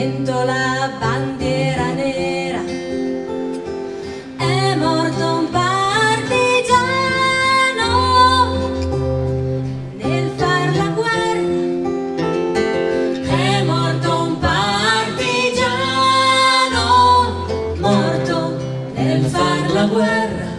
vento la bandiera nera. È morto un partigiano nel far la guerra. È morto un partigiano morto nel far la guerra.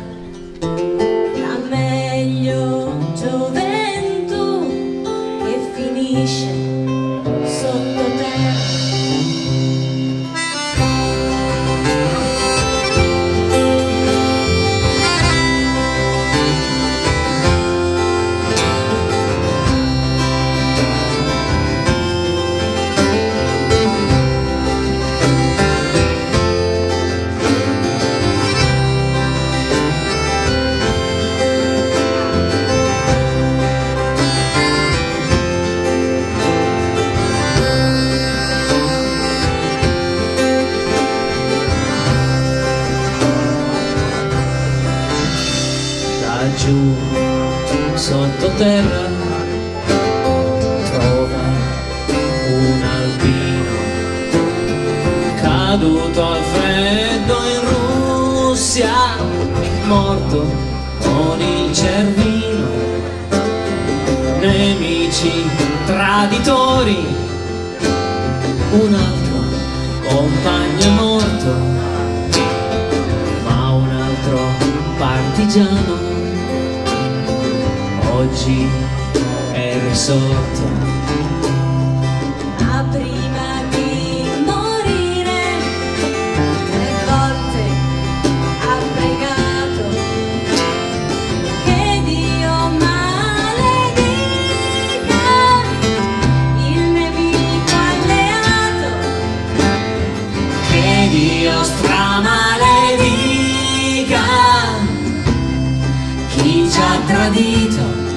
Laggiù sottoterra trova un albino caduto al freddo in Russia morto con il cervino nemici traditori un altro compagno morto ma un altro partigiano oggi è risorto. Ma prima di morire, tre volte ha pregato che Dio maledica il nemico alleato. Che Dio stramaledica chi ci ha tradito.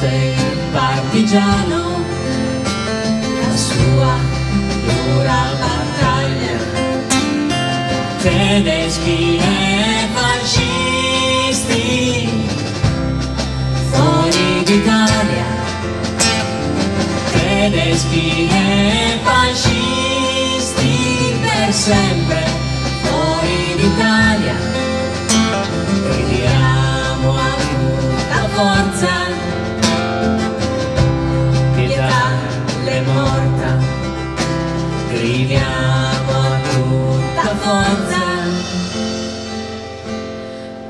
Il partigiano la sua dura battaglia. Tedeschi e fascisti fuori d'Italia. Tedeschi e fascisti per sempre fuori d'Italia. Gridiamo a tutta forza, l'è morta, gridiamo a tutta forza,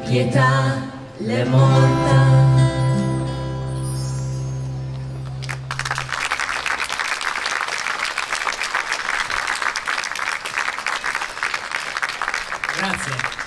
pietà l'è morta. Grazie.